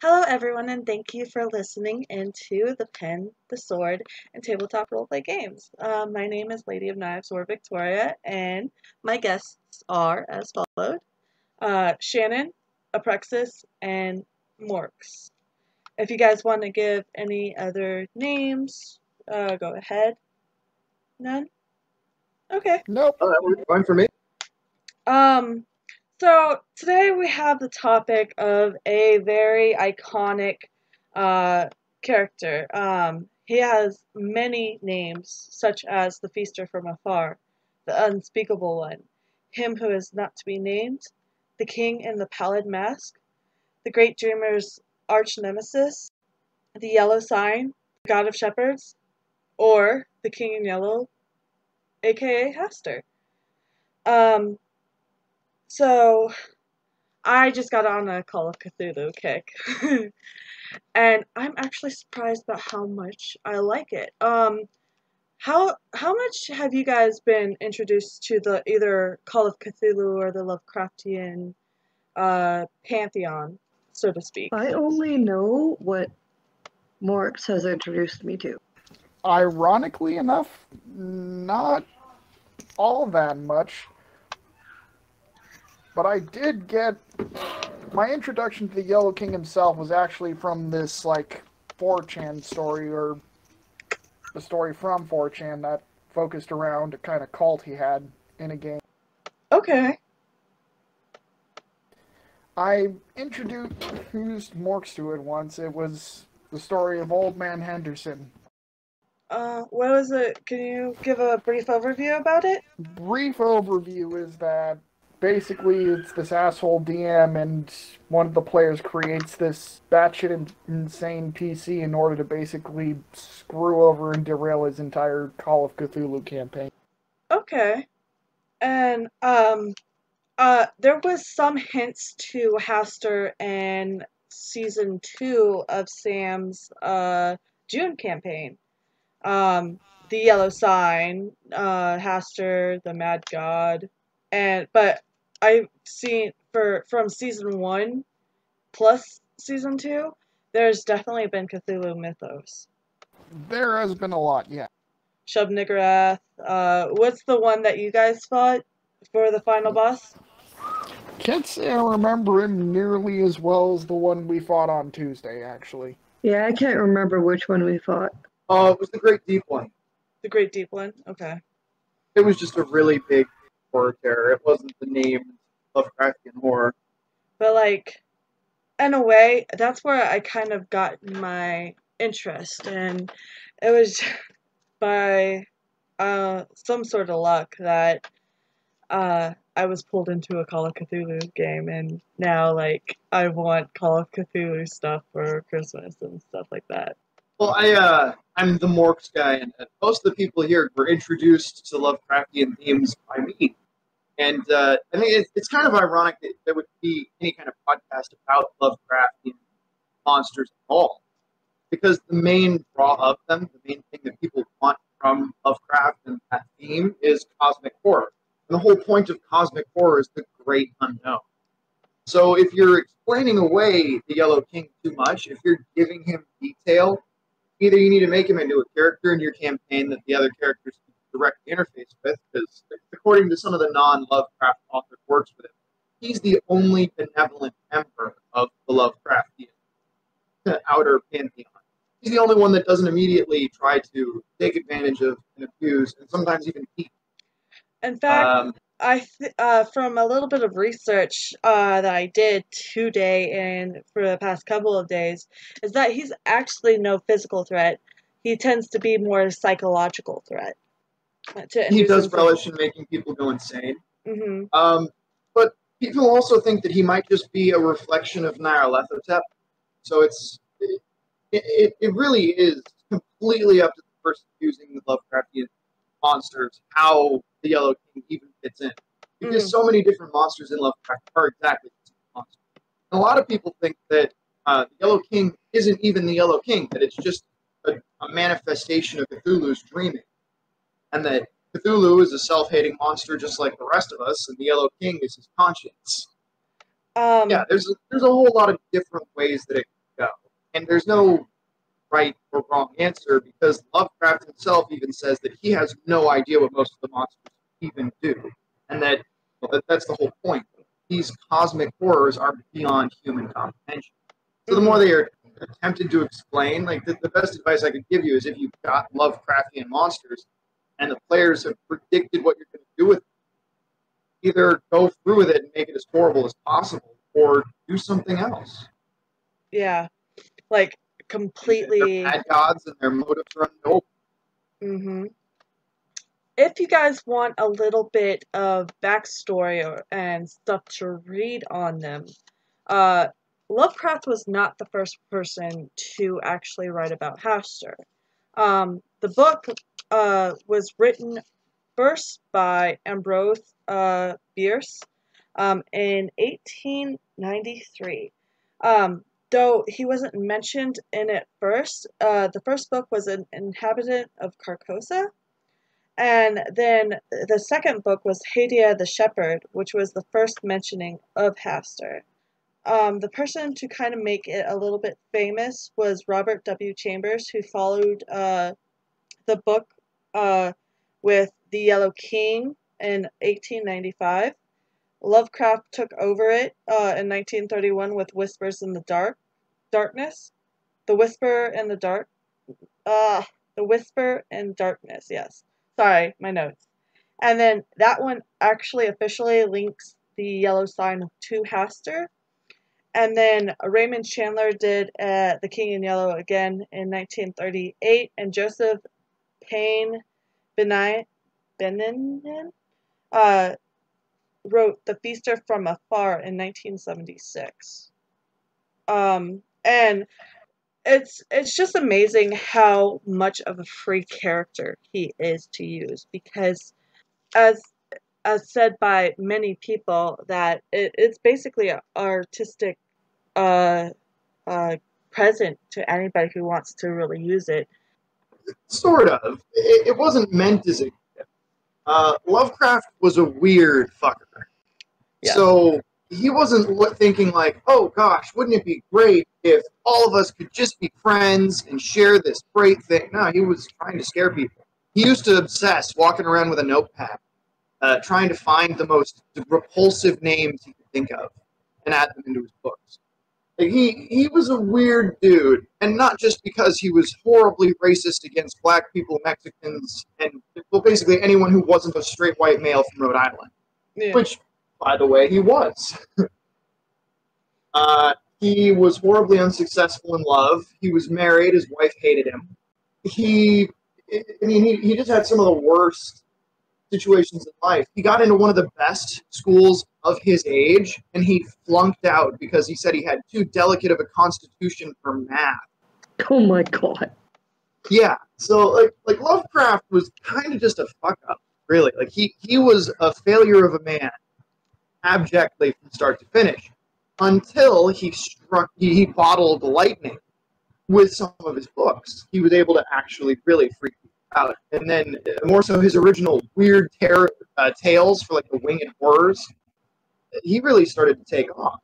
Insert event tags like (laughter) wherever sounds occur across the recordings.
Hello, everyone, and thank you for listening into the Pen, the Sword, and Tabletop Roleplay Games. Uh, my name is Lady of Knives or Victoria, and my guests are as followed uh, Shannon, Aprexis, and Morks. If you guys want to give any other names, uh, go ahead. None? Okay. Nope. Oh, that works fine for me. Um, so today we have the topic of a very iconic uh, character. Um, he has many names, such as the Feaster from Afar, the Unspeakable One, Him Who Is Not to Be Named, the King in the Pallid Mask, the Great Dreamer's Arch Nemesis, the Yellow Sign, the God of Shepherds, or the King in Yellow, aka Hastur. Um, so, I just got on a Call of Cthulhu kick. (laughs) and I'm actually surprised about how much I like it. Um, how how much have you guys been introduced to the either Call of Cthulhu or the Lovecraftian uh, pantheon, so to speak? I only know what Morx has introduced me to. Ironically enough, not all that much. But I did get my introduction to the Yellow King himself was actually from this like 4chan story or the story from 4chan that focused around a kind of cult he had in a game. Okay. I introduced Morks to it once. It was the story of Old Man Henderson. Uh, what was it? Can you give a brief overview about it? Brief overview is that basically it's this asshole DM and one of the players creates this batshit in- insane PC in order to basically screw over and derail his entire Call of Cthulhu campaign. Okay. And um uh there was some hints to Hastur in season 2 of Sam's uh June campaign. Um the yellow sign, uh Hastur, the mad god, and but I've seen for from season 1 plus season 2, there's definitely been Cthulhu mythos. There has been a lot, yeah. Shub Niggurath. Uh, what's the one that you guys fought for the final boss? Can't say I remember him nearly as well as the one we fought on Tuesday, actually. Yeah, I can't remember which one we fought. Uh, it was the Great Deep One. The Great Deep One. Okay. It was just a really big horror terror. It wasn't the name Lovecraftian horror. But like, in a way, that's where I kind of got my interest, and it was (laughs) by uh, some sort of luck that uh, I was pulled into a Call of Cthulhu game, and now like I want Call of Cthulhu stuff for Christmas and stuff like that. Well, I uh, I'm the Morks guy, and most of the people here were introduced to Lovecraftian themes by me. And uh, I think it's, it's kind of ironic that there would be any kind of podcast about Lovecraftian monsters at all, because the main draw of them, the main thing that people want from Lovecraft and that theme is cosmic horror. And the whole point of cosmic horror is the great unknown. So if you're explaining away the Yellow King too much, if you're giving him detail, either you need to make him into a character in your campaign that the other characters can directly interface with, because according to some of the non-Lovecraft authors works with him, he's the only benevolent member of the Lovecraftian outer pantheon. He's the only one that doesn't immediately try to take advantage of and abuse, and sometimes even keep. In fact, Um, I th- uh, from a little bit of research uh, that I did today and for the past couple of days, is that he's actually no physical threat. He tends to be more a psychological threat. He does relish in making people go insane. hmm Um, but people also think that he might just be a reflection of Nyarlathotep. So it's it, it, it really is completely up to the person using the Lovecraftian monsters how the Yellow King even fits in. Because so many different monsters in Lovecraft are exactly the same monster. And a lot of people think that uh, the Yellow King isn't even the Yellow King, that it's just a, a manifestation of Cthulhu's dreaming. And that Cthulhu is a self-hating monster just like the rest of us, and the Yellow King is his conscience. Um, Yeah, there's a, there's a whole lot of different ways that it could go, And there's no right or wrong answer because Lovecraft himself even says that he has no idea what most of the monsters even do, and that, well, that that's the whole point. These cosmic horrors are beyond human comprehension. So the more they are attempted to explain, like the, the best advice I could give you is if you've got Lovecraftian monsters and the players have predicted what you're going to do with it, either go through with it and make it as horrible as possible, or do something else. Yeah. Like completely. They're bad gods and their motives are unknowable. hmm If you guys want a little bit of backstory or, and stuff to read on them, uh, Lovecraft was not the first person to actually write about Hastur. Um, the book uh, was written first by Ambrose uh, Bierce um, in 1893. Um, though he wasn't mentioned in it first, uh, the first book was an inhabitant of Carcosa. And then the second book was Haïta the Shepherd, which was the first mentioning of Hastur. Um, the person to kind of make it a little bit famous was Robert W. Chambers, who followed uh, the book uh, with The Yellow King in 1895. Lovecraft took over it uh, in 1931 with Whispers in the Dark, Darkness, The Whisper in the Dark, uh, The Whisper in Darkness. Yes, sorry, my notes. And then that one actually officially links the Yellow Sign to Hastur. And then Raymond Chandler did uh, The King in Yellow again in 1938, and Joseph Payne Brennan uh, wrote The Feaster from Afar in 1976. Um, and it's it's just amazing how much of a free character he is to use because as as said by many people that it, it's basically an artistic uh, uh, present to anybody who wants to really use it. Sort of. It, it wasn't meant as a gift. Uh, Lovecraft was a weird fucker. Yeah. So he wasn't thinking like, oh gosh, wouldn't it be great if all of us could just be friends and share this great thing? No, he was trying to scare people. He used to obsess walking around with a notepad, uh, trying to find the most repulsive names he could think of and add them into his books. Like, he he was a weird dude, and not just because he was horribly racist against black people, Mexicans, and well, basically anyone who wasn't a straight white male from Rhode Island Yeah. which, by the way, he was. (laughs) uh, he was horribly unsuccessful in love. He was married. His wife hated him. He, I mean, he, he just had some of the worst situations in life. He got into one of the best schools of his age, and he flunked out because he said he had too delicate of a constitution for math. (laughs) Oh my god. Yeah. So like like Lovecraft was kind of just a fuck up, really. Like he he was a failure of a man, abjectly from start to finish, until he struck he, he bottled lightning with some of his books. He was able to actually really freak and then uh, more so his original weird terror uh, tales for like the winged horrors. He really started to take off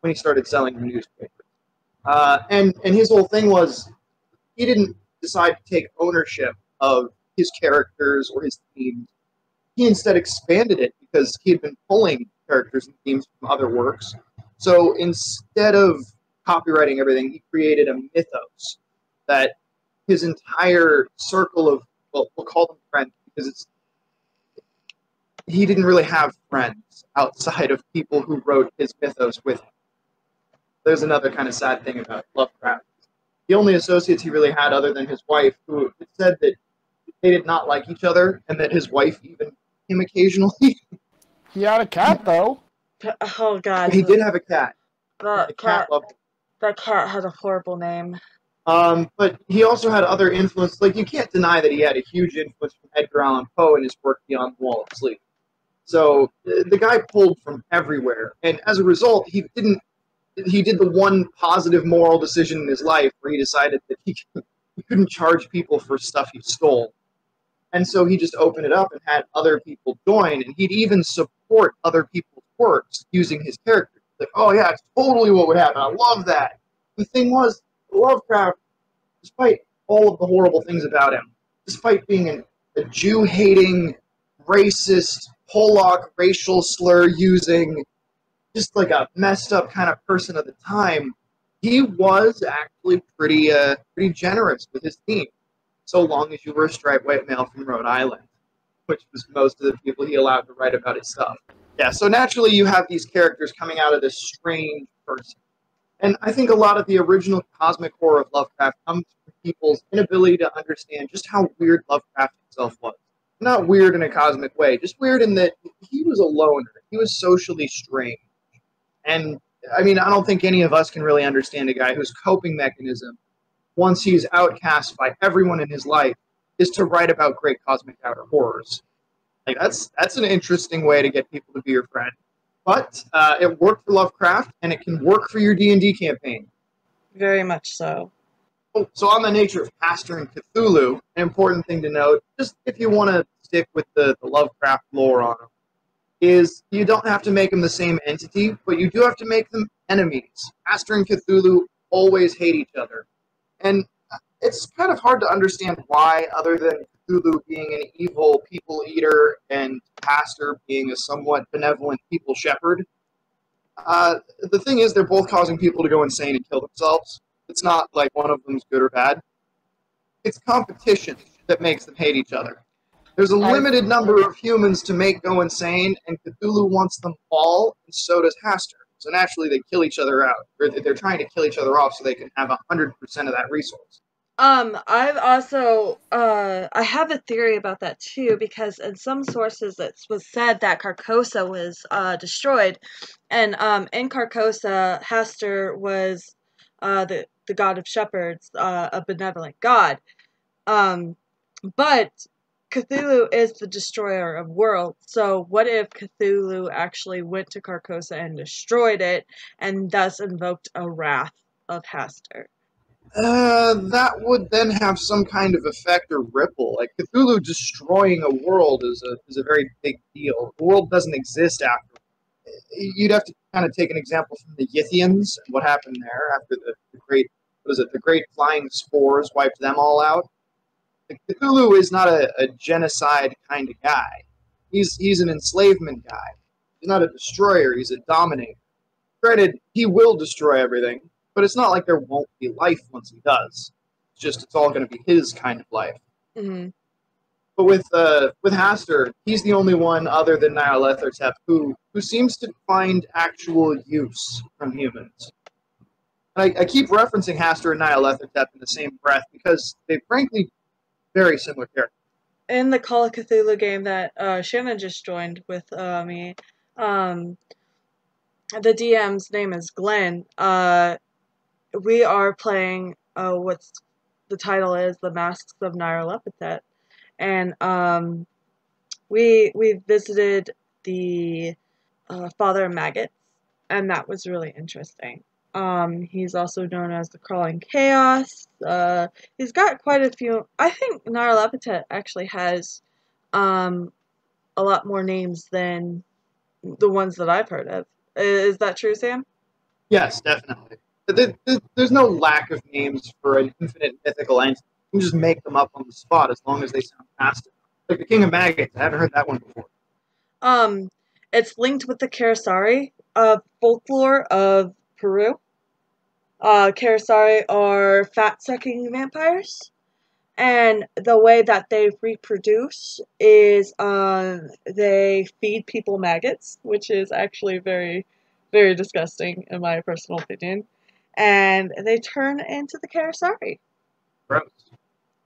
when he started selling the newspaper. Uh, and and his whole thing was he didn't decide to take ownership of his characters or his themes. He instead expanded it because he had been pulling characters and themes from other works. So instead of copywriting everything, he created a mythos that his entire circle of well, we'll call them friends because it's he didn't really have friends outside of people who wrote his mythos with him. There's another kind of sad thing about Lovecraft. The only associates he really had, other than his wife, who said that they did not like each other, and that his wife even him occasionally. (laughs) He had a cat though. Oh god, he did have a cat. that The cat. cat loved him. That cat had a horrible name. Um, but he also had other influence. Like you can't deny that he had a huge influence from Edgar Allan Poe and his work Beyond the Wall of Sleep. So the, the guy pulled from everywhere, and as a result, he didn't. He did the one positive moral decision in his life where he decided that he, he couldn't charge people for stuff he stole, and so he just opened it up and had other people join, and he'd even support other people's works using his character. Like, oh yeah, it's totally what would happen. I love that. The thing was, Lovecraft, despite all of the horrible things about him, despite being an, a Jew hating, racist, Pollock racial slur using, just like a messed up kind of person at the time, he was actually pretty uh, pretty generous with his team, so long as you were a straight white male from Rhode Island, which was most of the people he allowed to write about his stuff. Yeah, so naturally you have these characters coming out of this strange person. And I think a lot of the original cosmic horror of Lovecraft comes from people's inability to understand just how weird Lovecraft himself was. Not weird in a cosmic way, just weird in that he was a loner. He was socially strange. And I mean, I don't think any of us can really understand a guy whose coping mechanism, once he's outcast by everyone in his life, is to write about great cosmic outer horrors. Like that's that's an interesting way to get people to be your friend. But uh, it worked for Lovecraft, and it can work for your D and D campaign. Very much so. Oh, so on the nature of Hastur and Cthulhu, an important thing to note, just if you want to stick with the, the Lovecraft lore on them, is you don't have to make them the same entity, but you do have to make them enemies. Hastur and Cthulhu always hate each other. And it's kind of hard to understand why, other than Cthulhu being an evil people eater and Hastur being a somewhat benevolent people shepherd. Uh, the thing is, they're both causing people to go insane and kill themselves. It's not like one of them's good or bad. It's competition that makes them hate each other. There's a limited number of humans to make go insane, and Cthulhu wants them all, and so does Hastur. So naturally, they kill each other out. Or they're trying to kill each other off so they can have 100% of that resource. Um, I've also uh I have a theory about that too because in some sources it was said that Carcosa was uh destroyed, and um in Carcosa Hastur was uh the the god of shepherds, uh, a benevolent god. Um, but Cthulhu is the destroyer of worlds. So what if Cthulhu actually went to Carcosa and destroyed it, and thus invoked a wrath of Hastur? Uh, that would then have some kind of effect or ripple. Like Cthulhu destroying a world is a is a very big deal. The world doesn't exist after. You'd have to kind of take an example from the Yithians and what happened there after the, the great was it the great flying spores wiped them all out. Cthulhu is not a, a genocide kind of guy. He's he's an enslavement guy. He's not a destroyer. He's a dominator. Granted, he will destroy everything, but it's not like there won't be life once he does. It's just it's all going to be his kind of life. Mm-hmm. But with uh, with Hastur, he's the only one other than Nyarlathotep who who seems to find actual use from humans. And I, I keep referencing Hastur and Nyarlathotep in the same breath because they frankly very similar characters. In the Call of Cthulhu game that uh, Shannon just joined with uh, me, um, the DM's name is Glenn. Uh, we are playing uh, what's the title is the Masks of Nyarlathotep, and um, we we visited the uh, Father of Maggots, and that was really interesting. Um, he's also known as the Crawling Chaos. Uh, he's got quite a few. I think Nyarlathotep actually has um, a lot more names than the ones that I've heard of. Is that true, Sam? Yes, definitely there's no lack of names for an infinite mythical entity. You can just make them up on the spot as long as they sound fast. Like the King of Maggots. I haven't heard that one before. Um, it's linked with the Kharisiri uh, folklore of Peru. Uh, Kharisiri are fat-sucking vampires, and the way that they reproduce is um, they feed people maggots, which is actually very, very disgusting in my personal opinion and they turn into the Kharisiri. Gross.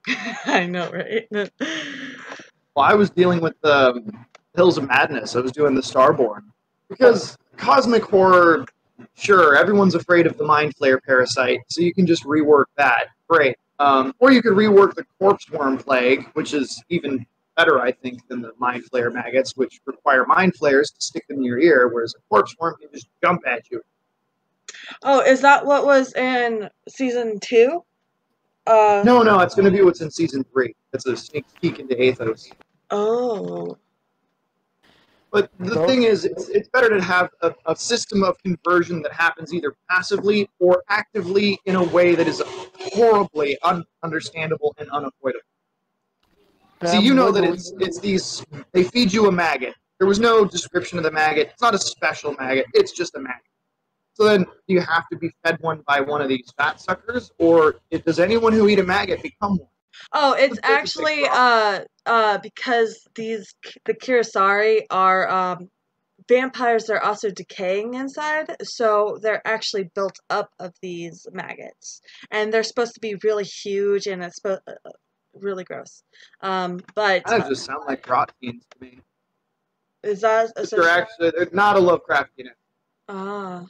(laughs) I know, right? well, I was dealing with the um, Hills of Madness. I was doing the Starborn because cosmic horror. Sure, everyone's afraid of the Mind Flayer parasite, so you can just rework that. Great. Um, or you could rework the Corpse Worm Plague, which is even better, I think, than the Mind Flayer maggots, which require Mind Flayers to stick them in your ear, whereas a Corpse Worm can just jump at you Oh, is that what was in season two? Uh, no, no, it's going to be what's in season three. It's a sneak peek into Athos. Oh. But the thing is, it's, it's better to have a, a system of conversion that happens either passively or actively in a way that is horribly ununderstandable and unavoidable. See, you know that it's it's these. They feed you a maggot. There was no description of the maggot. It's not a special maggot. It's just a maggot. So then, do you have to be fed one by one of these fat suckers, or it, does anyone who eat a maggot become one? Oh, it's That's actually uh uh because these the Kharisiri are um vampires They're also decaying inside, so they're actually built up of these maggots, and they're supposed to be really huge and it's supposed uh, really gross. Um, but of just sound like rot fiends to me. is that They're actually they're not a Lovecraftian. ah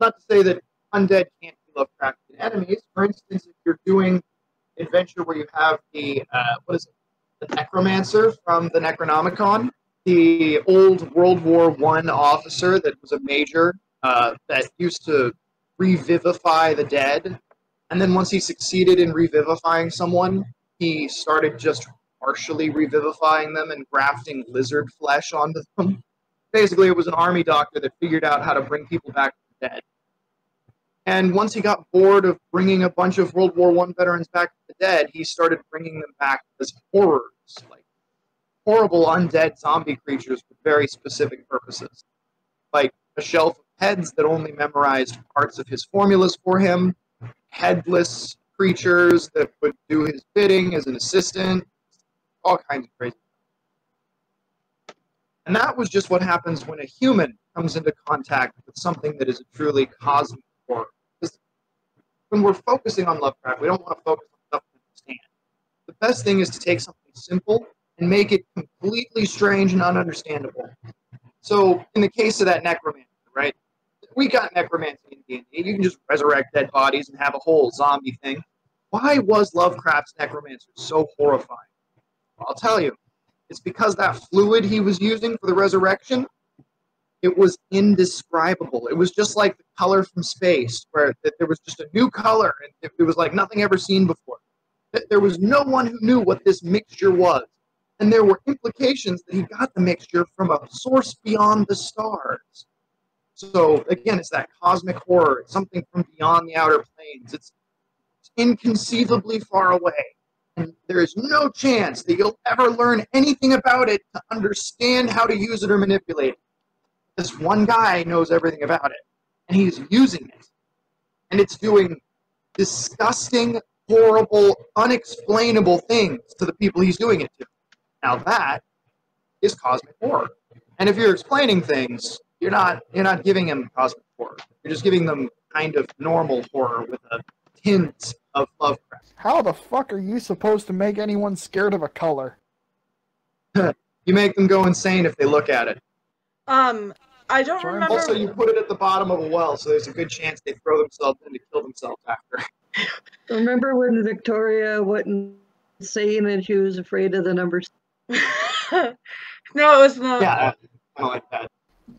Not to say that undead can't be Lovecraftian enemies. For instance, if you're doing adventure where you have the uh, what is it, the Necromancer from the Necronomicon, the old World War One officer that was a major uh, that used to revivify the dead, and then once he succeeded in revivifying someone, he started just partially revivifying them and grafting lizard flesh onto them. Basically, it was an army doctor that figured out how to bring people back dead. And once he got bored of bringing a bunch of World War One veterans back to the dead, he started bringing them back as horrors, like horrible undead zombie creatures with very specific purposes, like a shelf of heads that only memorized parts of his formulas for him, headless creatures that would do his bidding as an assistant, all kinds of crazy. And that was just what happens when a human comes into contact with something that is a truly cosmic. Because when we're focusing on Lovecraft, we don't want to focus on stuff we understand. The best thing is to take something simple and make it completely strange and ununderstandable. So, in the case of that necromancer, right? We got necromancy in D&D. You can just resurrect dead bodies and have a whole zombie thing. Why was Lovecraft's necromancer so horrifying? Well, I'll tell you. It's because that fluid he was using for the resurrection, it was indescribable. It was just like the color from space, where th- there was just a new color, and it, it was like nothing ever seen before. Th- There was no one who knew what this mixture was, and there were implications that he got the mixture from a source beyond the stars. So again, it's that cosmic horror. It's something from beyond the outer planes. It's inconceivably far away and there is no chance that you'll ever learn anything about it to understand how to use it or manipulate it. This one guy knows everything about it, and he's using it. And it's doing disgusting, horrible, unexplainable things to the people he's doing it to. Now that is cosmic horror. And if you're explaining things, you're not you're not giving them cosmic horror. You're just giving them kind of normal horror with a hint of Lovecraft. How the fuck are you supposed to make anyone scared of a color? (laughs) You make them go insane if they look at it. um I don't Sure. remember. Also, you put it at the bottom of a well, so there's a good chance they throw themselves in to kill themselves after. (laughs) Remember when Victoria went insane and she was afraid of the numbers? (laughs) no, it was not. Yeah, kind of like that.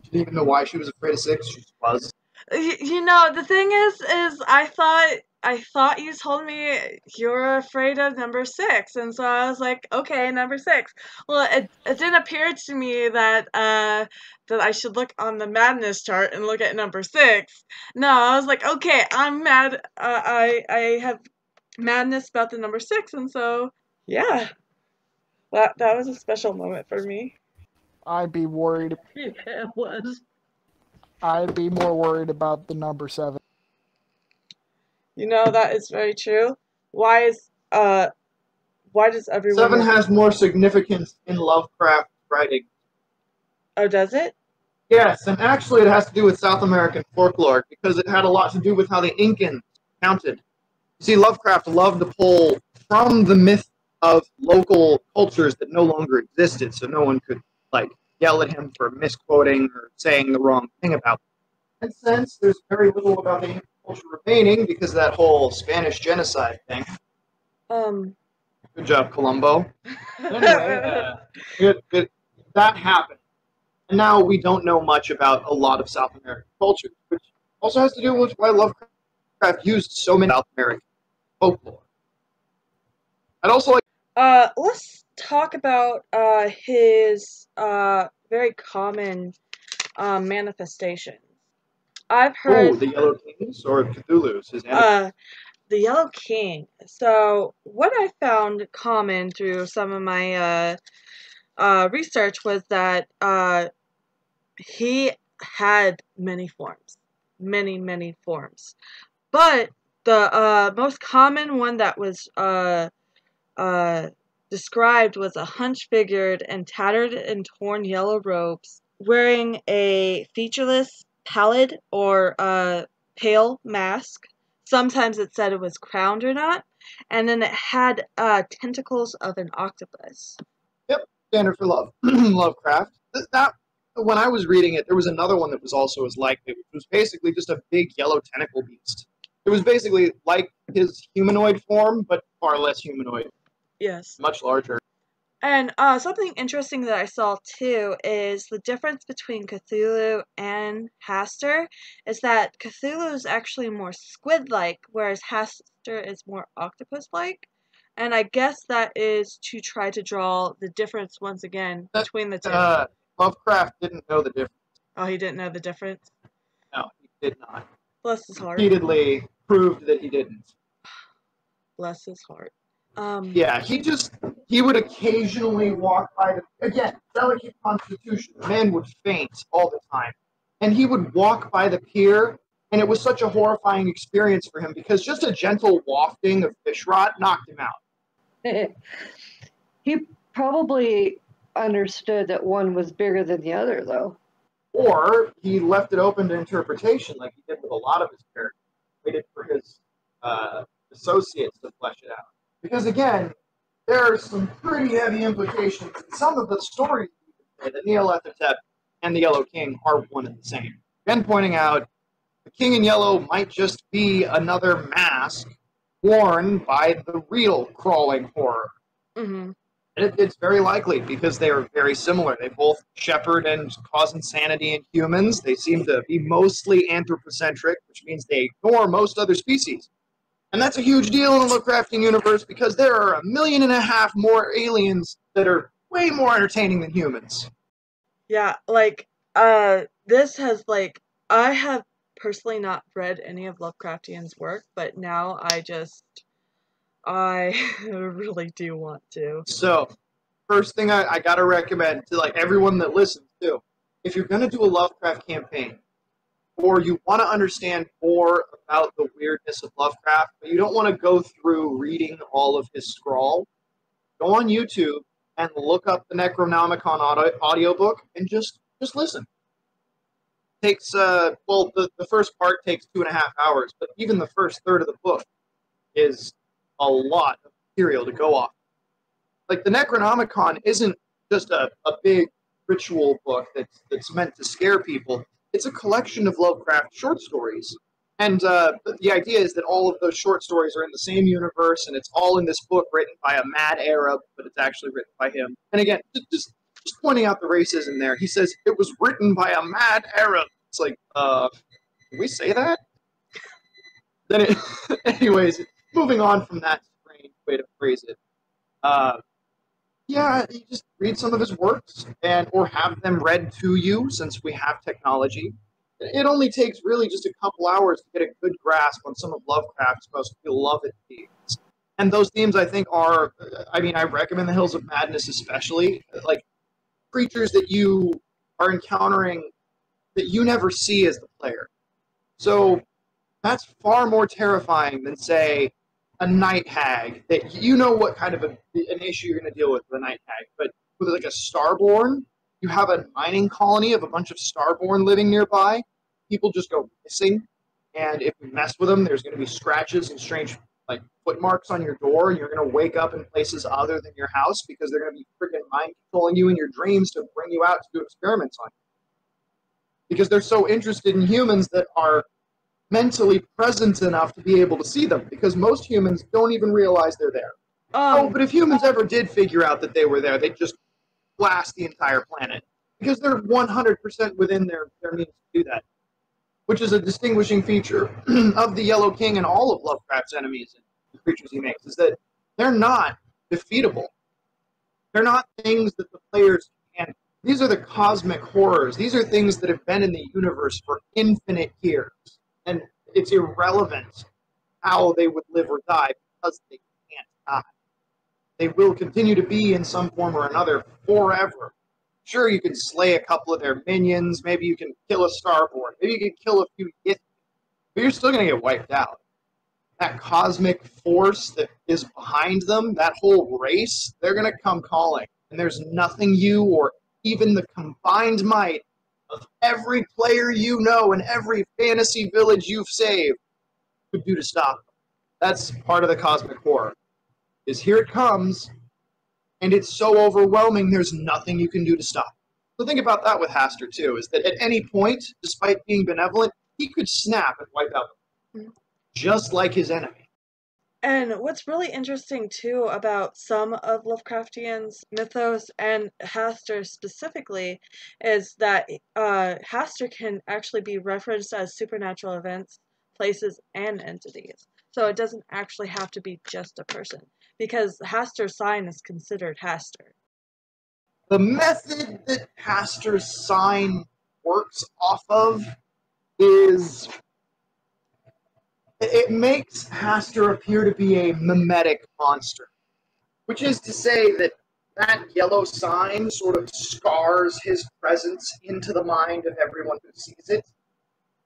She didn't even know why she was afraid of six. She just was. You know the thing is is i thought i thought you told me you were afraid of number six and so i was like okay number six well it, it didn't appear to me that uh that i should look on the madness chart and look at number six no i was like okay i'm mad uh, i i have madness about the number six and so yeah that that was a special moment for me I'd be worried. Yeah, (laughs) it was. I'd be more worried about the number seven. You know that is very true why is uh why does everyone Seven has more significance in Lovecraft writing. Oh, does it? Yes, and actually, it has to do with South American folklore because it had a lot to do with how the Incans counted. You see, Lovecraft loved to pull from the myth of local cultures that no longer existed, so no one could like yell at him for misquoting or saying the wrong thing about them. And since there's very little about the Incan remaining because of that whole Spanish genocide thing. Um. Good job, Colombo. Anyway, uh, good, good. that happened. And now we don't know much about a lot of South American cultures, which also has to do with why Lovecraft used so many South American folklore. I'd also like Uh, let's talk about uh his uh very common um manifestations. I've heard. oh, the Yellow Kings or Cthulhu's his uh the Yellow King. So, what I found common through some of my uh, uh, research was that uh, he had many forms, many, many forms. But the uh, most common one that was uh, uh, described was a hunch-figured and tattered and torn yellow robes, wearing a featureless, pallid, or uh, pale mask. Sometimes it said it was crowned or not, and then it had uh, tentacles of an octopus. Yep, standard for love, (clears throat) Lovecraft. Th- That when I was reading it, there was another one that was also as like it, which was basically just a big yellow tentacle beast. It was basically like his humanoid form, but far less humanoid, Yes. much larger. And uh, something interesting that I saw too is the difference between Cthulhu and Hastur is that Cthulhu is actually more squid like, whereas Hastur is more octopus like. And I guess that is to try to draw the difference once again That- between the two. Uh, Lovecraft didn't know the difference. oh, he didn't know the difference? No, he did not. Bless his heart. Repeatedly proved that he didn't. (sighs) Bless his heart. Um, Yeah, he just he would occasionally walk by the again delicate constitution. Men would faint all the time, and he would walk by the pier, and it was such a horrifying experience for him because just a gentle wafting of fish rot knocked him out. (laughs) he probably understood that one was bigger than the other, though. Or he left it open to interpretation, like he did with a lot of his characters. Waited for his uh, associates to flesh it out. Because again, there are some pretty heavy implications in some of the stories. That Nyarlathotep and the Yellow King are one and the same. Ben pointing out the King in Yellow might just be another mask worn by the real crawling horror. mhm. It, it's very likely because they are very similar. They both shepherd and cause insanity in humans. They seem to be mostly anthropocentric, which means they ignore most other species. And that's a huge deal in the Lovecraftian universe because there are a million and a half more aliens that are way more entertaining than humans. Yeah, like uh this has like I have personally not read any of Lovecraftian's work, but now I just I (laughs) really do want to. So, first thing I, I gotta recommend to like everyone that listens too, if you're gonna do a Lovecraft campaign, or you want to understand more about the weirdness of Lovecraft, but you don't want to go through reading all of his scrawl, go on YouTube and look up the Necronomicon audio audiobook and just just listen. It Takes uh well the, the first part takes two and a half hours, but even the first third of the book is a lot of material to go off. Like the Necronomicon isn't just a, a big ritual book that's that's meant to scare people. It's a collection of Lovecraft short stories. And uh, the idea is that all of those short stories are in the same universe, and it's all in this book written by a mad Arab, but it's actually written by him. And again, just just, pointing out the racism there. He says it was written by a mad Arab. It's like, uh, can we say that? (laughs) Then it, (laughs) anyways, moving on from that strange way to phrase it. Uh, yeah, you just read some of his works and or have them read to you since we have technology. It only takes really just a couple hours to get a good grasp on some of Lovecraft's most beloved themes. And those themes, I think, are, I mean, I recommend The Hills of Madness especially. Like, creatures that you are encountering that you never see as the player. So, that's far more terrifying than, say, a night hag that you know what kind of a, an issue you're going to deal with with a night hag. But with like a starborn, you have a mining colony of a bunch of starborn living nearby. People just go missing, and if you mess with them, there's going to be scratches and strange like footmarks on your door. You're going to wake up in places other than your house because they're going to be freaking mind controlling you in your dreams to bring you out to do experiments on you. Because they're so interested in humans that are mentally present enough to be able to see them. Because most humans don't even realize they're there. Oh, Um but if humans ever did figure out that they were there, they'd just blast the entire planet because they're 100% within their, their means to do that, which is a distinguishing feature (clears throat) of the Yellow King and all of Lovecraft's enemies and the creatures he makes, is that they're not defeatable. They're not things that the players can. These are the cosmic horrors. These are things that have been in the universe for infinite years, and it's irrelevant how they would live or die because they can't die. They will continue to be in some form or another forever. Sure, you can slay a couple of their minions, maybe you can kill a starborn, maybe you can kill a few Yith, but you're still going to get wiped out. That cosmic force that is behind them, that whole race, they're going to come calling. And there's nothing you or even the combined might of every player you know and every fantasy village you've saved could do to stop them. That's part of the cosmic horror. Is here it comes, and it's so overwhelming there's nothing you can do to stop it. So think about that with Hastur too, is that at any point, despite being benevolent, he could snap and wipe out Mhm. just like his enemy. And what's really interesting too about some of Lovecraftian's mythos and Hastur specifically is that uh, Hastur can actually be referenced as supernatural events, places, and entities. So it doesn't actually have to be just a person because Hastur's sign is considered Hastur. The method that Hastur's sign works off of is it makes Hastur appear to be a mimetic monster, which is to say that that yellow sign sort of scars his presence into the mind of everyone who sees it,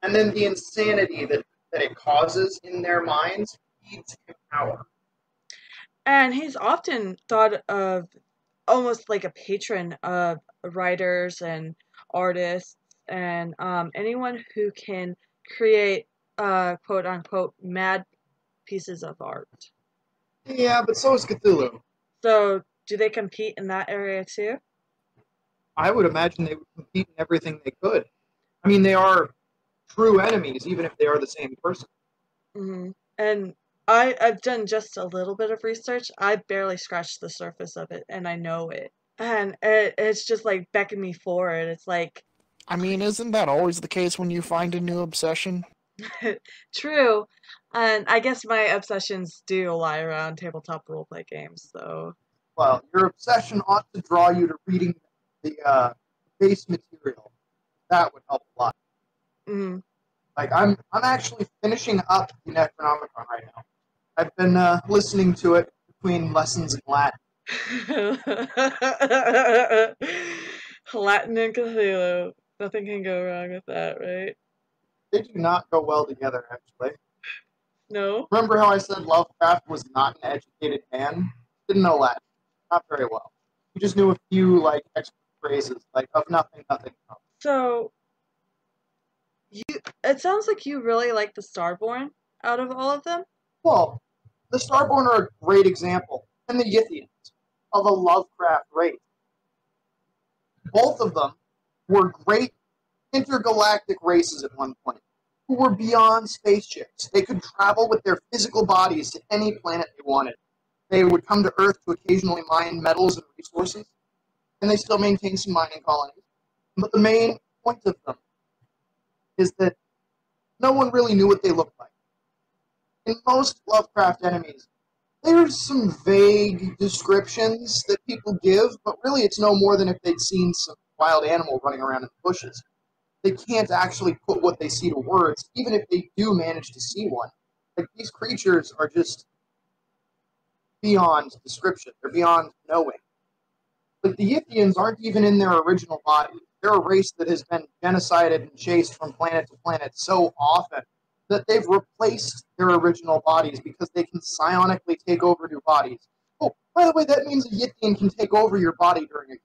and then the insanity that, that it causes in their minds feeds him power. And he's often thought of almost like a patron of writers and artists and um, anyone who can create uh, quote unquote mad pieces of art. Yeah, but so is Cthulhu. So, do they compete in that area too? I would imagine they would compete in everything they could. I mean, they are true enemies, even if they are the same person. hmm And I I've done just a little bit of research. I barely scratched the surface of it, and I know it. And it, it's just like beckoning me forward. It's like I mean, isn't that always the case when you find a new obsession? (laughs) true. And I guess my obsessions do lie around tabletop roleplay games. So Well, your obsession ought to draw you to reading the uh, base material. That would help a lot. mm, Like, I'm I'm actually finishing up the Necronomicon right now. I've been uh, listening to it between lessons in Latin. (laughs) Latin and Cthulhu. Nothing can go wrong with that, right? They do not go well together, actually. No. Remember how I said Lovecraft was not an educated man? Didn't know Latin. Not very well. He just knew a few, like, extra phrases, like, of nothing, nothing. no. So you it sounds like you really like the Starborn out of all of them. Well, the Starborn are a great example, and the Yithians, of a Lovecraft race. Both of them were great intergalactic races at one point, who were beyond spaceships. They could travel with their physical bodies to any planet they wanted. They would come to Earth to occasionally mine metals and resources, and they still maintain some mining colonies. But the main point of them is that no one really knew what they looked like in most Lovecraft enemies, there's some vague descriptions that people give, but really it's no more than if they'd seen some wild animal running around in the bushes. They can't actually put what they see to words, even if they do manage to see one. Like these creatures are just beyond description. They're beyond knowing. Like the Yithians aren't even in their original body. They're a race that has been genocided and chased from planet to planet so often that they've replaced their original bodies because they can psionically take over new bodies. Oh, by the way, that means a Yithian can take over your body during a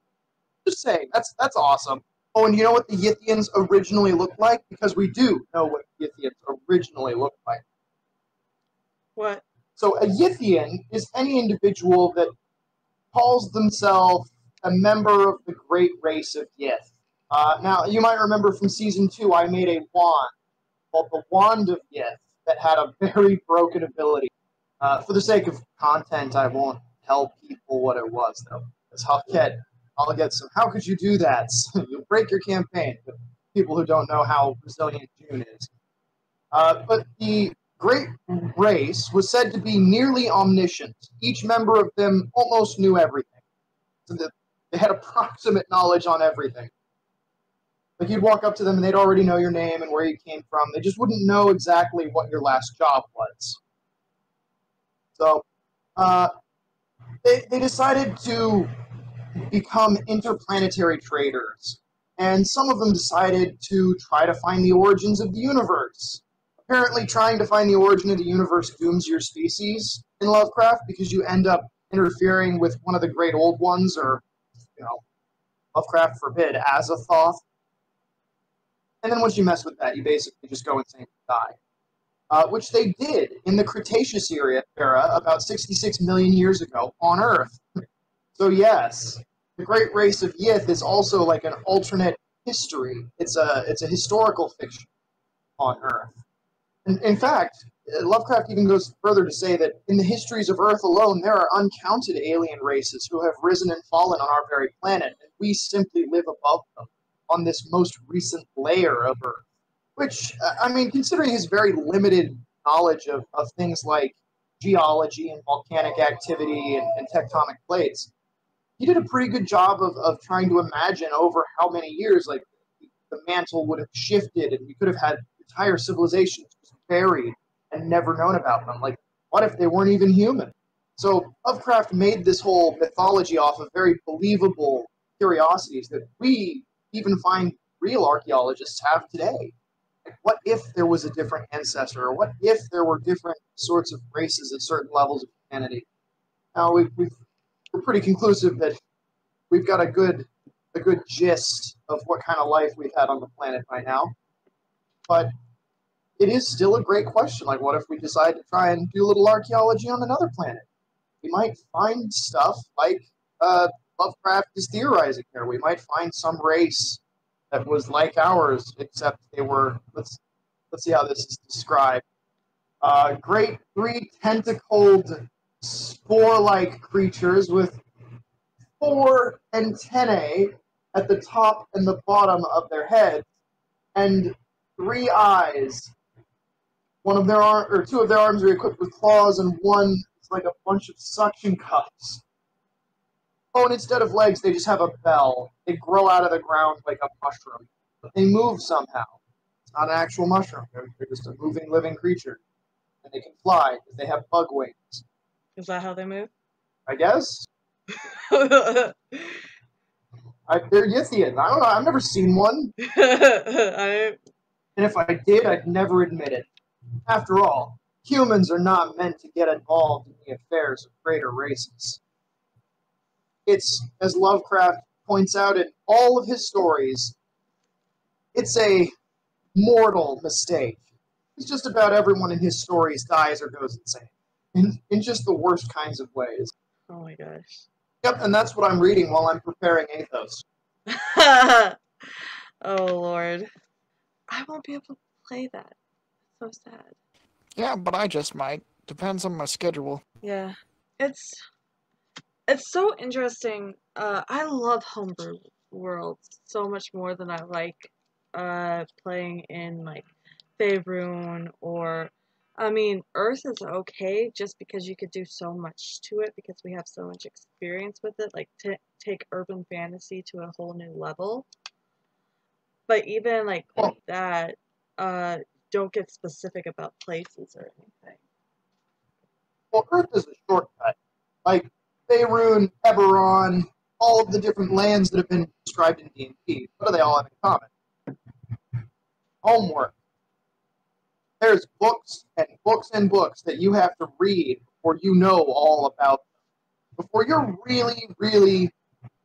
just saying, that's that's awesome. Oh, and you know what the Yithians originally looked like? Because we do know what Yithians originally looked like. What? So a Yithian is any individual that calls themselves a member of the great race of Yith. Uh, now, you might remember from season two, I made a wand called the Wand of Yith that had a very broken ability. Uh, for the sake of content, I won't tell people what it was, though. I'll get, I'll get some, how could you do that? (laughs) You'll break your campaign. But people who don't know how resilient June is. Uh, but the great race was said to be nearly omniscient. Each member of them almost knew everything. So they had approximate knowledge on everything. Like you'd walk up to them and they'd already know your name and where you came from. They just wouldn't know exactly what your last job was. So uh, they, they decided to become interplanetary traders. And some of them decided to try to find the origins of the universe. Apparently, trying to find the origin of the universe dooms your species in Lovecraft because you end up interfering with one of the great old ones, or, you know, Lovecraft forbid, as a Azathoth. And then once you mess with that, you basically just go insane and die. Uh, which they did in the Cretaceous era about 66 million years ago on Earth. so, yes, the Great Race of Yith is also like an alternate history. It's a, it's a historical fiction on Earth. And in fact, Lovecraft even goes further to say that in the histories of Earth alone, there are uncounted alien races who have risen and fallen on our very planet, and we simply live above them on this most recent layer of Earth. Which, uh, I mean, considering his very limited knowledge of, of things like geology and volcanic activity and, and tectonic plates, he did a pretty good job of, of trying to imagine over how many years, like, the mantle would have shifted and we could have had entire civilizations buried and never known about them. Like, what if they weren't even human? So Lovecraft made this whole mythology off of very believable curiosities that we even find real archaeologists have today. Like, what if there was a different ancestor, or what if there were different sorts of races at certain levels of humanity? Now we've, we've we're pretty conclusive that we've got a good a good gist of what kind of life we've had on the planet by now. But it is still a great question. Like, what if we decide to try and do a little archaeology on another planet? We might find stuff like uh, Lovecraft is theorizing here. We might find some race that was like ours, except they were. Let's let's see how this is described. Uh, great three tentacled spore-like creatures with four antennae at the top and the bottom of their heads, and three eyes. One of their arm, or two of their arms are equipped with claws, and one is like a bunch of suction cups. Oh, and instead of legs, they just have a bell. They grow out of the ground like a mushroom. They move somehow. It's not an actual mushroom. They're, they're just a moving, living creature. And they can fly because they have bug wings. Is that how they move? I guess. (laughs) I, they're Yithian. I don't know. I've never seen one. (laughs) I And if I did, I'd never admit it. After all, humans are not meant to get involved in the affairs of greater races. It's, as Lovecraft points out in all of his stories, it's a mortal mistake. It's just about everyone in his stories dies or goes insane. In, in just the worst kinds of ways. oh my gosh. Yep, and that's what I'm reading while I'm preparing Athos. (laughs) oh lord. I won't be able to play that. So sad. Yeah, but I just might. Depends on my schedule. Yeah. It's it's so interesting. Uh I love homebrew worlds so much more than I like uh playing in like Faerun or I mean Earth is okay just because you could do so much to it because we have so much experience with it like to take urban fantasy to a whole new level. But even like that uh don't get specific about places or anything. Well, Earth is a shortcut. Like Faerun, Eberron, all of the different lands that have been described in D&D, what do they all have in common? Homework. There's books and books and books that you have to read before you know all about them. Before you're really, really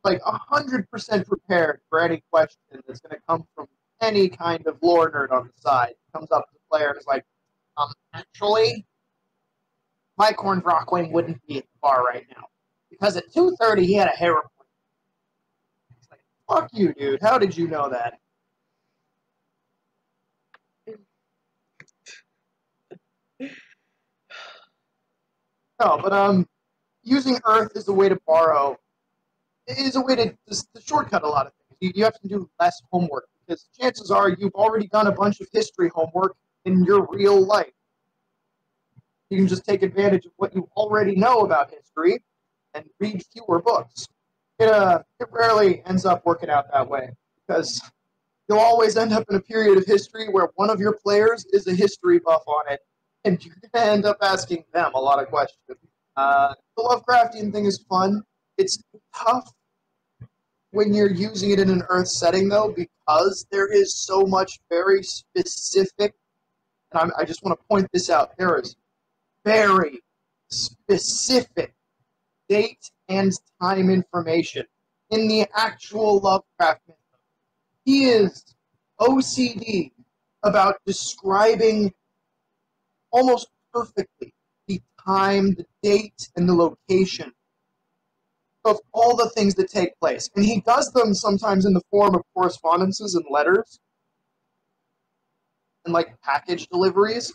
like 100% prepared for any question that's going to come from any kind of lore nerd on the side. Comes up to the player and is like, um, actually, Mycorn Rockwing wouldn't be at the bar right now because at two thirty he had a hair appointment. It's like, fuck you, dude. How did you know that? No, but um, using Earth is a way to borrow. Is a way to, to, shortcut a lot of things. You, you have to do less homework because chances are you've already done a bunch of history homework in your real life. You can just take advantage of what you already know about history and read fewer books. It, uh, it rarely ends up working out that way because you'll always end up in a period of history where one of your players is a history buff on it, and you're going to end up asking them a lot of questions. Uh, the Lovecraftian thing is fun. It's tough when you're using it in an Earth setting, though, because there is so much very specific. And I'm, I just want to point this out. There is very specific date and time information in the actual Lovecraft. He is OCD about describing almost perfectly the time, the date, and the location of all the things that take place. And he does them sometimes in the form of correspondences and letters and like package deliveries.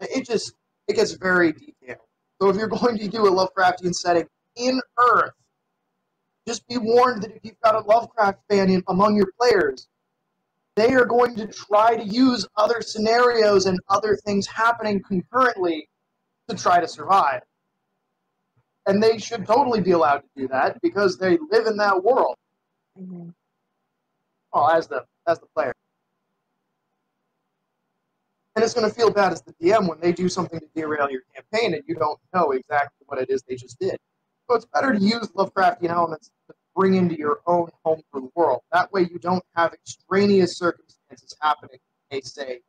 It, just it gets very detailed. So if you're going to do a Lovecraftian setting in Earth, just be warned that if you've got a Lovecraft fan in, among your players, they are going to try to use other scenarios and other things happening concurrently to try to survive. And they should totally be allowed to do that because they live in that world. Mm-hmm. Oh, as the as the player. And it's going to feel bad as the DM when they do something to derail your campaign and you don't know exactly what it is they just did. So it's better to use Lovecraftian elements to bring into your own homebrew world. That way you don't have extraneous circumstances happening. They say,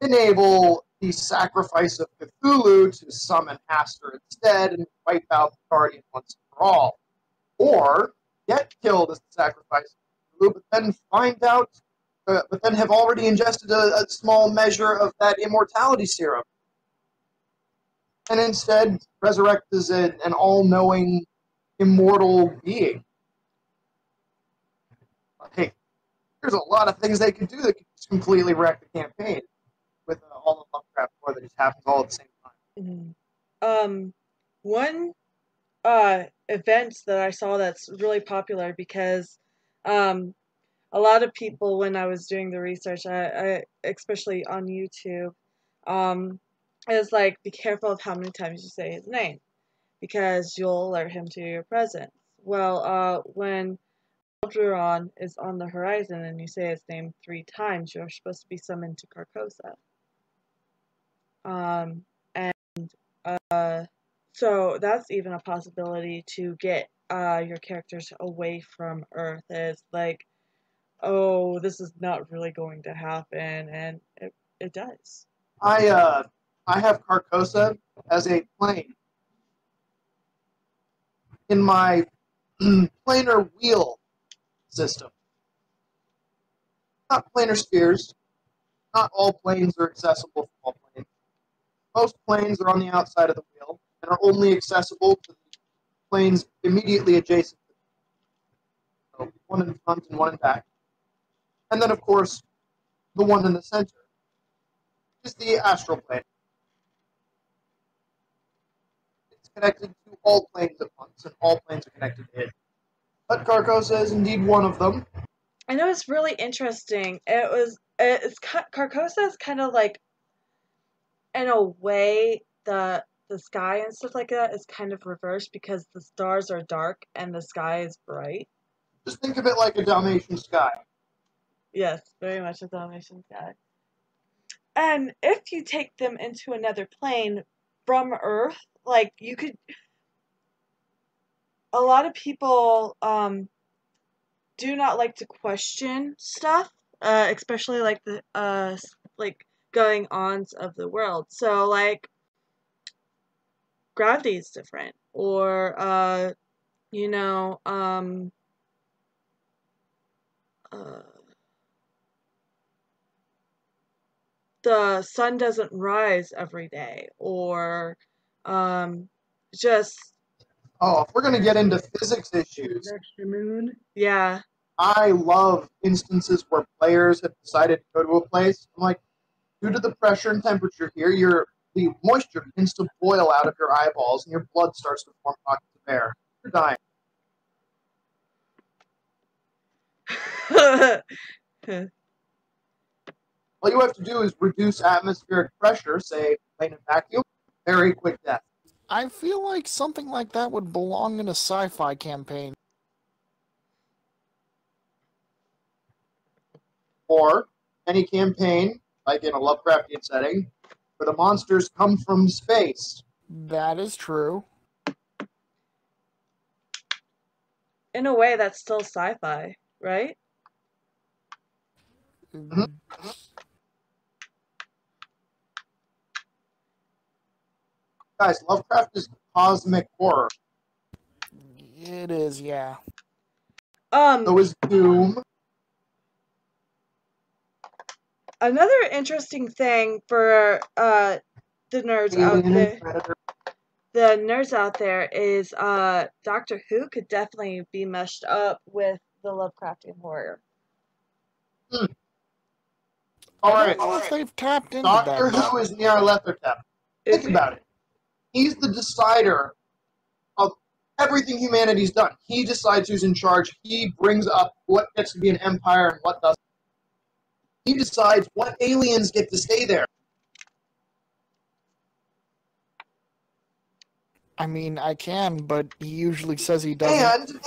enable the sacrifice of Cthulhu to summon Hastur instead and wipe out the Guardian once and for all. Or get killed as the sacrifice of Cthulhu, but then find out, uh, but then have already ingested a, a small measure of that immortality serum. And instead resurrect as an all knowing, immortal being. Hey, there's a lot of things they could do that could completely wreck the campaign with uh, all the Lovecraft lore that just happens all at the same time. Mhm. Um, one uh event that I saw that's really popular because um a lot of people when I was doing the research, I, I especially on YouTube, um, is like be careful of how many times you say his name because you'll alert him to your presence. Well, uh, when Aldebaran is on the horizon and you say his name three times, you're supposed to be summoned to Carcosa. Um, and uh, so that's even a possibility to get uh, your characters away from Earth. Is like, oh, this is not really going to happen, and it it does. I uh, I have Carcosa as a plane in my (clears throat) planar wheel system. Not planar spheres. Not all planes are accessible from all planes. Most planes are on the outside of the wheel and are only accessible to the planes immediately adjacent to. So one in front and one in back. And then, of course, the one in the center is the astral plane. It's connected to all planes at once, and all planes are connected to it. But Carcosa is indeed one of them. I know it's really interesting. It was it's Carcosa is kind of like, in a way, the the sky and stuff like that is kind of reversed because the stars are dark and the sky is bright. Just think of it like a Dalmatian sky. Yes, very much a Dalmatian sky. And if you take them into another plane from Earth, like you could, a lot of people um, do not like to question stuff, uh, especially like the uh, like going ons of the world. So like gravity is different, or uh, you know, um, uh, the sun doesn't rise every day, or um, just Oh, if we're going to get into physics issues, Extra moon. yeah, I love instances where players have decided to go to a place. I'm like, due to the pressure and temperature here, your the moisture begins to boil out of your eyeballs and your blood starts to form pockets of air. You're dying. (laughs) All you have to do is reduce atmospheric pressure, say in vacuum, very quick death. I feel like something like that would belong in a sci fi campaign. Or any campaign, like in a Lovecraftian setting, where the monsters come from space. That is true. In a way, that's still sci fi, right? Mm -hmm. Guys, Lovecraft is cosmic horror. It is, yeah. Um, So is Doom. another interesting thing for uh the nerds out there, Predator. the nerds out there is uh Doctor Who could definitely be meshed up with the Lovecraftian horror. All I don't know if they've tapped into Doctor that. Who is Nyarlathotep. Think about it. He's the decider of everything humanity's done. He decides who's in charge. He brings up what gets to be an empire and what doesn't. He decides what aliens get to stay there. I mean, I can, but he usually says he doesn't. And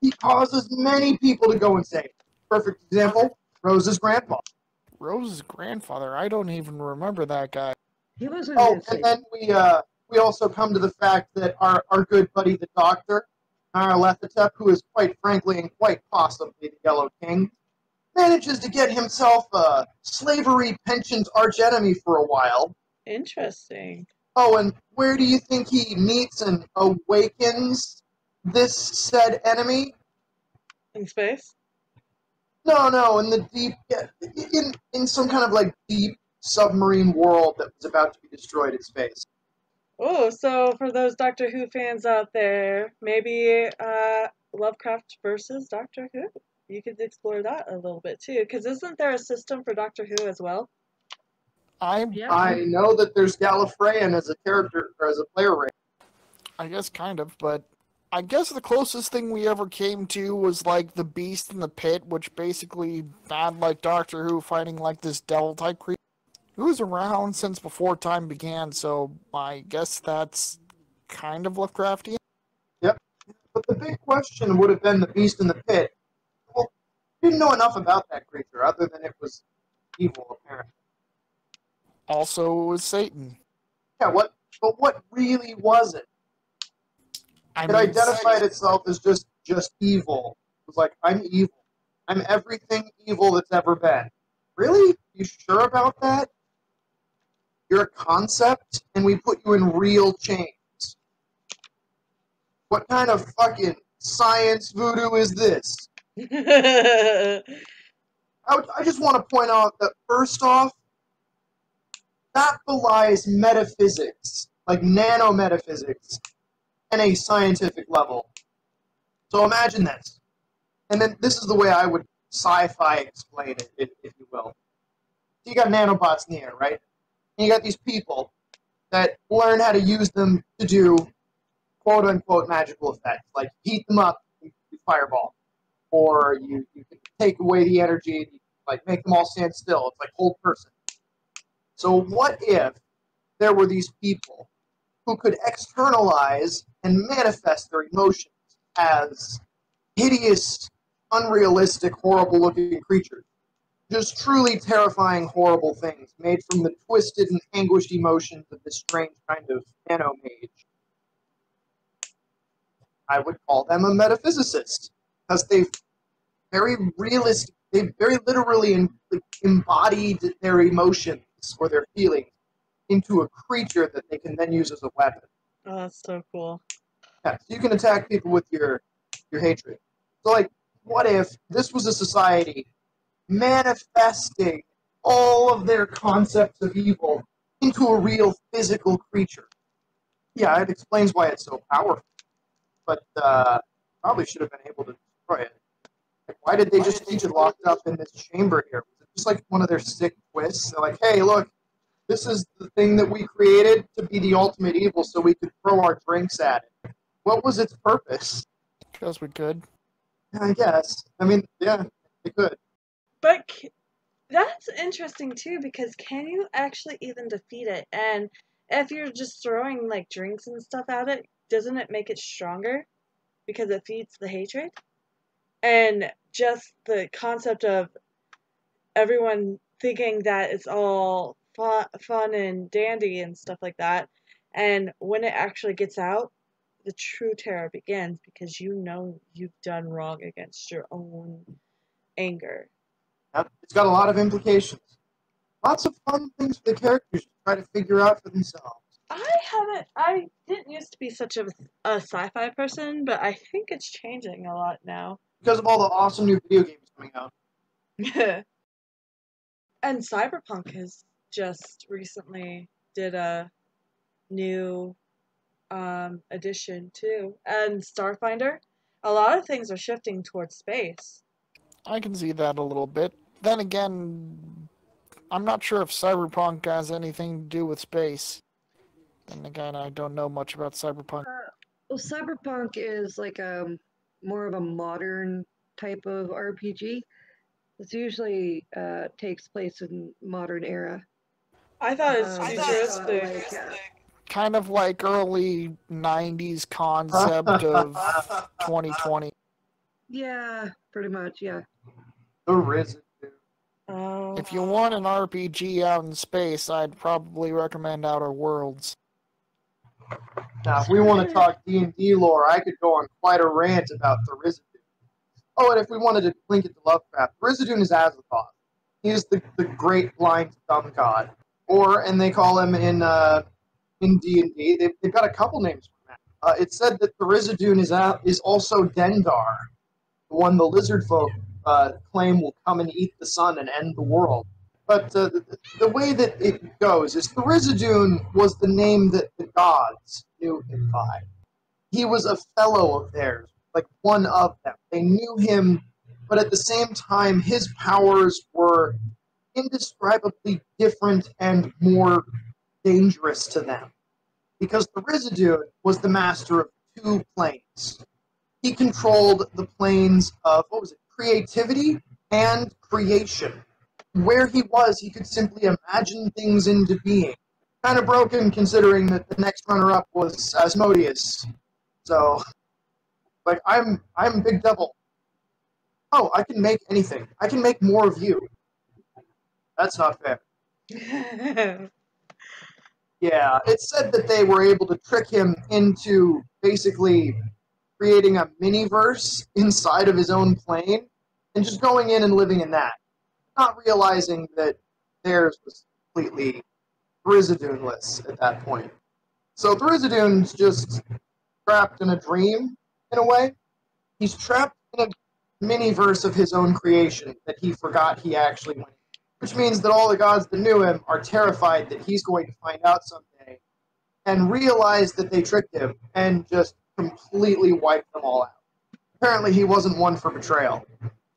he causes many people to go insane. Perfect example Rose's grandpa. Rose's grandfather, I don't even remember that guy. He was a Oh, and then we uh, we also come to the fact that our, our good buddy the Doctor, Nyarlathotep, who is quite frankly and quite possibly the Yellow King, manages to get himself a slavery pensioned archenemy for a while. Interesting. Oh, and where do you think he meets and awakens this said enemy? In space? No, no, in the deep, in in some kind of like deep submarine world that was about to be destroyed in space. Oh, so for those Doctor Who fans out there, maybe uh, Lovecraft versus Doctor Who. You could explore that a little bit too, because isn't there a system for Doctor Who as well? I'm, Yeah. I know that there's Gallifreyan as a character or as a player race. I guess kind of, but I guess the closest thing we ever came to was like the Beast in the Pit, which basically had like Doctor Who fighting like this devil type creature. Who was around since before time began, so I guess that's kind of Lovecraftian. Yep. But the big question would have been the beast in the pit. Well, we didn't know enough about that creature other than it was evil, apparently. Also, it was Satan. Yeah, what? But what really was it? I It mean, identified itself as just just evil. It was like, I'm evil. I'm everything evil that's ever been. Really? You sure about that? You're a concept, and we put you in real chains. What kind of fucking science voodoo is this? (laughs) I, I just want to point out that first off, that belies metaphysics, like nanometaphysics, and a scientific level. So imagine this. And then this is the way I would sci-fi explain it, if, if you will. So you got nanobots in the air, right? And you got these people that learn how to use them to do quote unquote magical effects, like heat them up, you, fireball, or you, you can take away the energy and you, like make them all stand still. It's like hold person. So what if there were these people who could externalize and manifest their emotions as hideous, unrealistic, horrible looking creatures? Just truly terrifying, horrible things made from the twisted and anguished emotions of this strange kind of nano mage. I would call them a metaphysicist because they've very realistic, they've very literally em- embodied their emotions or their feelings into a creature that they can then use as a weapon. oh, that's so cool. Yeah, so you can attack people with your your hatred. So, like, what if this was a society manifesting all of their concepts of evil into a real physical creature? Yeah, it explains why it's so powerful. But uh, probably should have been able to destroy it. Like, why did they just keep it locked up in this chamber here? Was it just like one of their sick twists? They're like, hey, look, this is the thing that we created to be the ultimate evil so we could throw our drinks at it. What was its purpose? Because we could. I guess. I mean, yeah, they could. But that's interesting too because can you actually even defeat it? And if you're just throwing like drinks and stuff at it, doesn't it make it stronger because it feeds the hatred? And just the concept of everyone thinking that it's all fun, fun and dandy and stuff like that, and when it actually gets out, the true terror begins because you know you've done wrong against your own anger. Yep. It's got a lot of implications. Lots of fun things for the characters to try to figure out for themselves. I haven't. I didn't used to be such a, a sci-fi person, but I think it's changing a lot now. Because of all the awesome new video games coming out. Yeah. (laughs) and Cyberpunk has just recently did a new um, edition too, and Starfinder. A lot of things are shifting towards space. I can see that a little bit. Then again, I'm not sure if Cyberpunk has anything to do with space. And again, I don't know much about Cyberpunk. Uh, well, Cyberpunk is like a more of a modern type of RPG. It usually uh, takes place in modern era. I thought it's Um, futuristic. like, uh, Kind of like early 90s concept (laughs) of 2020. yeah, pretty much. Yeah. Tharizdun. Oh. If you want an RPG out in space, I'd probably recommend Outer Worlds. Now, if we want to talk D and D lore, I could go on quite a rant about Tharizdun. Oh, and if we wanted to link it to Lovecraft, Tharizdun is Azathoth. He is the, the great blind dumb god, or and they call him in uh, in D and D. They've, they've got a couple names for that. Uh, it's said that Tharizdun is a, is also Dendar, the one the lizard folk uh, claim will come and eat the sun and end the world. But uh, the, the way that it goes is Tharizdun was the name that the gods knew him by. He was a fellow of theirs, like one of them. They knew him, but at the same time, his powers were indescribably different and more dangerous to them. Because Tharizdun was the master of two planes. He controlled the planes of, what was it, creativity and creation where he was, he could simply imagine things into being. Kind of broken considering that the next runner-up was Asmodeus. So, like, I'm I'm Big Devil. Oh, I can make anything. I can make more of you. That's not fair. (laughs) Yeah, it said that they were able to trick him into basically creating a mini-verse inside of his own plane and just going in and living in that not realizing that theirs was completely Tharizdunless at that point. So Tharizdun's just trapped in a dream, in a way. He's trapped in a mini-verse of his own creation that he forgot he actually went. Which means that all the gods that knew him are terrified that he's going to find out someday and realize that they tricked him and just completely wiped them all out. Apparently he wasn't one for betrayal.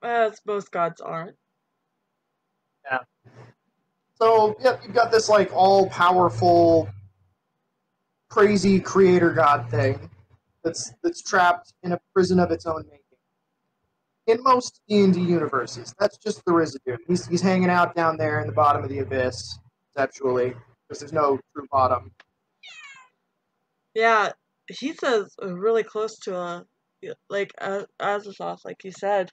As most gods aren't. Yeah. So, yep, you've got this like all-powerful, crazy creator god thing that's that's trapped in a prison of its own making. In most D and D universes, that's just Tharizdun. He's he's hanging out down there in the bottom of the abyss, conceptually, because there's no true bottom. Yeah, he says really close to a like as a Azathoth, like you said.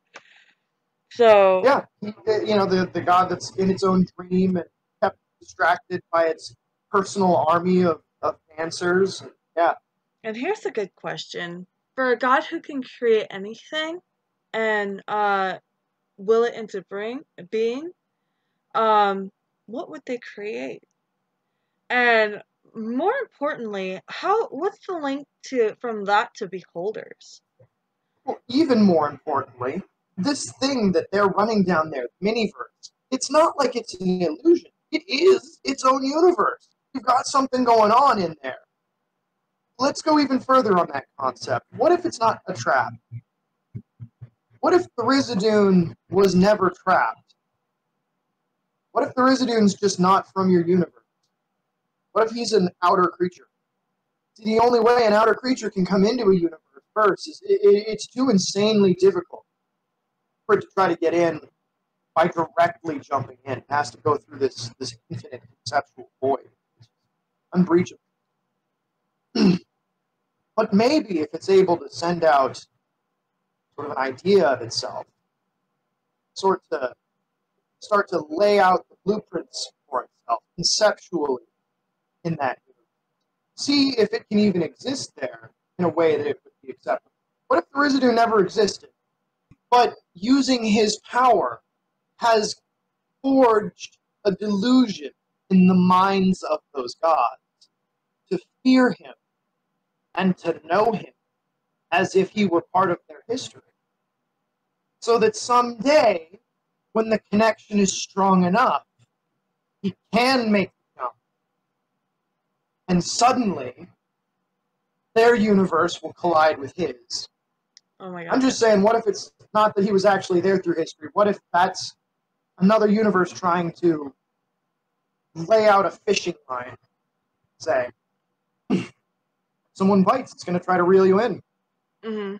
So Yeah, you know the the god that's in its own dream and kept distracted by its personal army of, of dancers. Yeah, And here's a good question. For a god who can create anything and uh will it into bring, being, um, what would they create? And more importantly, how what's the link to from that to beholders? Well, even more importantly, this thing that they're running down there, the miniverse, it's not like it's an illusion. It is its own universe. You've got something going on in there. Let's go even further on that concept. What if it's not a trap? What if Tharizdun was never trapped? What if Tharizdun's just not from your universe? What if he's an outer creature? See, the only way an outer creature can come into a universe first is it, it, it's too insanely difficult for it to try to get in by directly jumping in. It has to go through this this infinite conceptual void, it's unbreachable. (clears throat) but maybe if it's able to send out sort of an idea of itself, sort to start to lay out the blueprints for itself conceptually in that. See if it can even exist there in a way that it would be acceptable. What if Tharizdun never existed, but using his power has forged a delusion in the minds of those gods to fear him and to know him as if he were part of their history. So that someday, when the connection is strong enough, he can make. And suddenly, their universe will collide with his. Oh my god. I'm just saying, what if it's not that he was actually there through history? What if that's another universe trying to lay out a fishing line? Say, (clears throat) someone bites, it's going to try to reel you in. hmm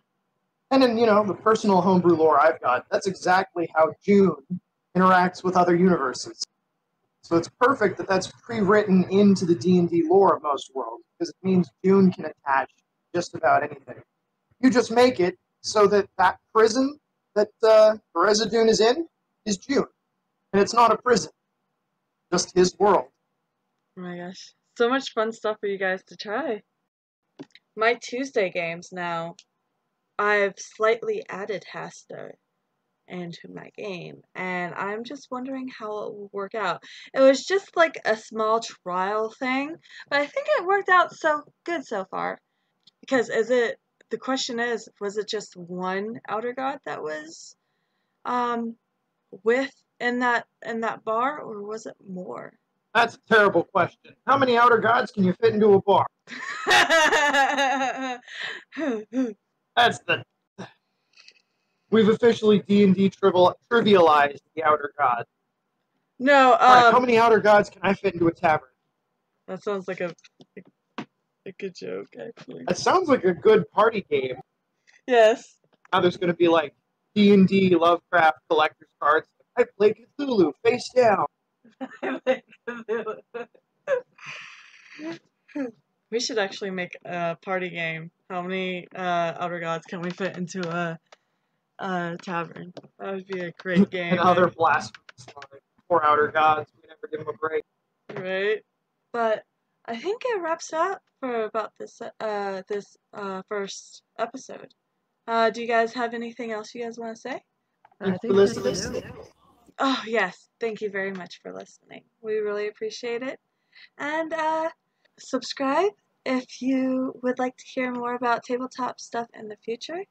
And in, you know, the personal homebrew lore I've got, that's exactly how June interacts with other universes. So it's perfect that that's pre-written into the D&D lore of most worlds, because it means June can attach just about anything. You just make it so that that prison that uh, Tharizdun is in is June. And it's not a prison, just his world. Oh my gosh. So much fun stuff for you guys to try. My Tuesday games now, I've slightly added Hastur into my game, and I'm just wondering how it will work out. It was just like a small trial thing, but I think it worked out so good so far. Because is it the question is, was it just one outer god that was um with in that in that bar or was it more? That's a terrible question. How many outer gods can you fit into a bar? (laughs) That's the. We've officially D and D trivialized the outer gods. no, right, how um, many outer gods can I fit into a tavern? that sounds like a a good joke, actually. That sounds like a good party game. Yes. Now there's going to be like D and D Lovecraft collector's cards. I play Cthulhu face down. (laughs) we should actually make a party game. How many uh, outer gods can we fit into a, a tavern? That would be a great game. and other blasphemous like, Poor outer gods. We never give them a break. right? But I think it wraps up for about this uh this uh first episode. Uh, do you guys have anything else you guys want to say? I Thanks think for listening. Oh yes, thank you very much for listening. We really appreciate it, and uh, subscribe if you would like to hear more about tabletop stuff in the future.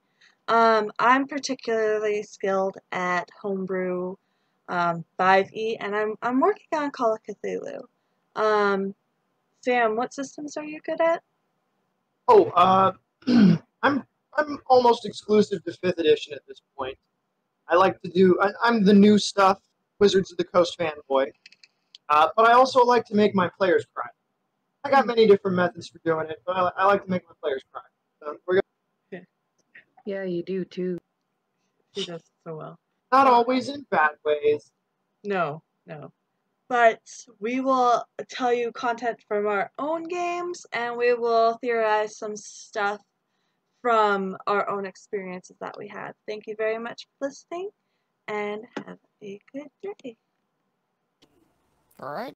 Um, I'm particularly skilled at homebrew um, 5e, and I'm I'm working on Call of Cthulhu. Um, Sam, what systems are you good at? Oh, uh, (clears throat) I'm I'm almost exclusive to fifth edition at this point. I like to do. I, I'm the new stuff, Wizards of the Coast fanboy, uh, but I also like to make my players cry. I got many different methods for doing it, but I, I like to make my players cry. So we're Yeah, you do too. She does so well. not always in bad ways. No, no. But we will tell you content from our own games and we will theorize some stuff from our own experiences that we had. Thank you very much for listening and have a good day. All right.